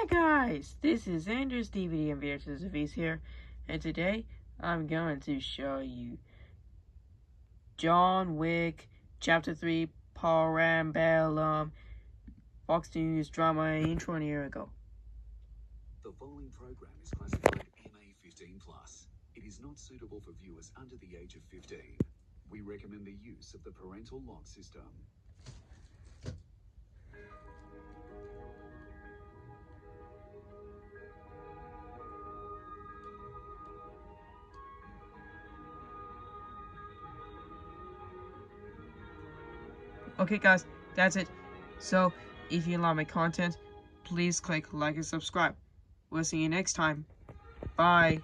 Hi guys, this is Zander's DVD and VHS Reviews here, and today I'm going to show you John Wick Chapter 3 Parabellum Foxtel Movies drama intro a year ago. The following program is classified MA15+. plus. It is not suitable for viewers under the age of 15. We recommend the use of the parental lock system. Okay guys, that's it. So, if you like my content, please click like and subscribe. We'll see you next time. Bye.